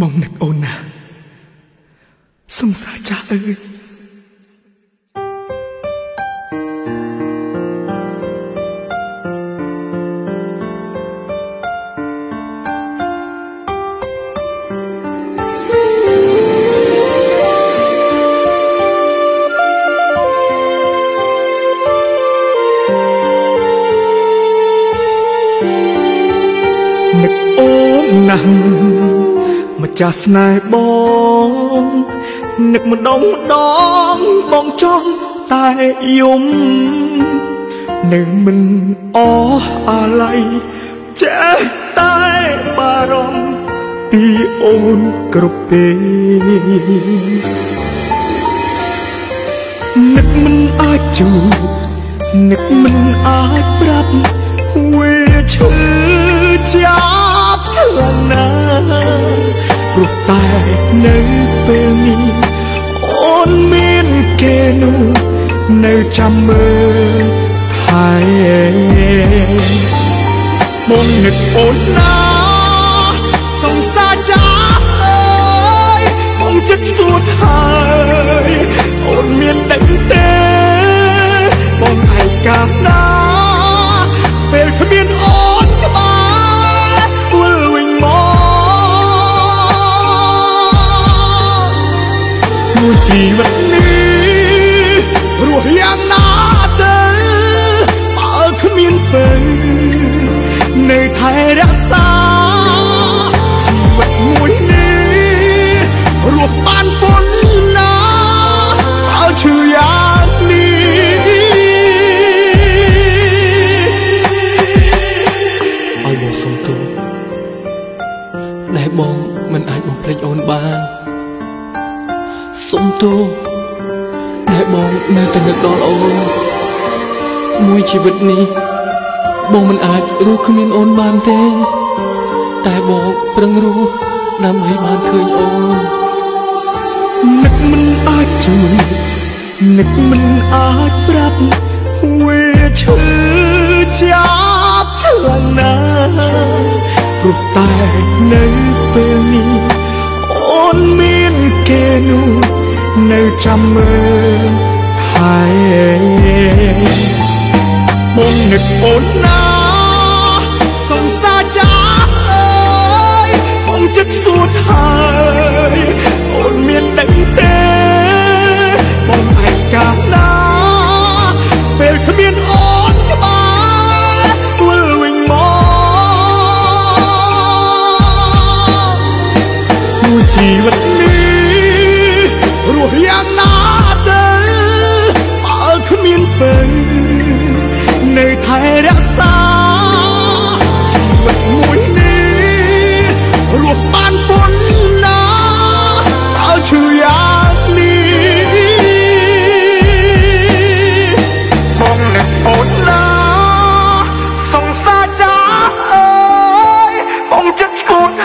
បងនឹកអូនណាសំសាចាស់អើយនឹកអូនណាស់ ម្ចាស់ស្នេហ៍បងនឹកម្ដងម្ដងបងចង់តែយំនៅមិនអស់អាល័យចេះតែបារម្ភពីអូនគ្រប់ពេលនឹកមិនអាចជួបនឹកមិនអាចប្រាប់វាឈឺចាប់ខ្លាំងណាស់ ព្រោះតែនៅពេលនេះអូនមានគេនោះនៅចាំមើលថែបងនឹកអូនណាសង្សារចាស់អើយបងចិត្តឈួតហើយអូនមានដឹងទេបងឯកាណា ជីវិតនេះរស់យ៉ាងណាទៅបើគ្មានពេលនៅថែរក្សាជីវិតមួយនេះរស់បានប៉ុណ្ណាបើឈឺយ៉ាងនេះឲ្យបងសុំទោសដែលបងមិនអាចបំភ្លេចអូនបានសុំ ទោសដែលបងនៅតែនឹកដល់អូនមួយជីវិតនេះបងមិនអាចរស់គ្មានអូនបានទេ តែបងប្រឹងរស់ដើម្បីបានឃើញអូននឹកមិនអាចជួយនឹកមិនអាចប្រាប់វាឈឺចាប់ខ្លាំងណាស់ព្រោះតែនៅពេលនេះ នៅចាំមើលថែបងនឹកអូនណាសង្សារចាស់អើយបងចិត្តឈួតហើយ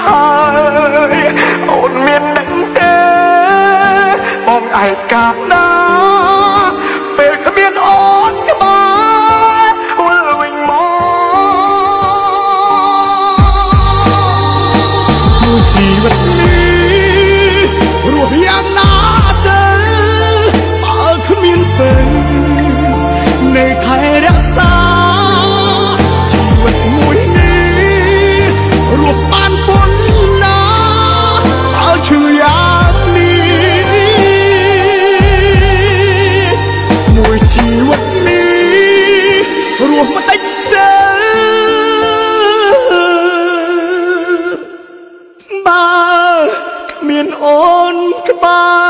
ហើយអូនមានដឹងទេបងឯកាណាពេលគ្មានអូនក្បែរវិលវិញមកមួយជីវិតនេះរស់យ៉ាងណា អូនក្បែរ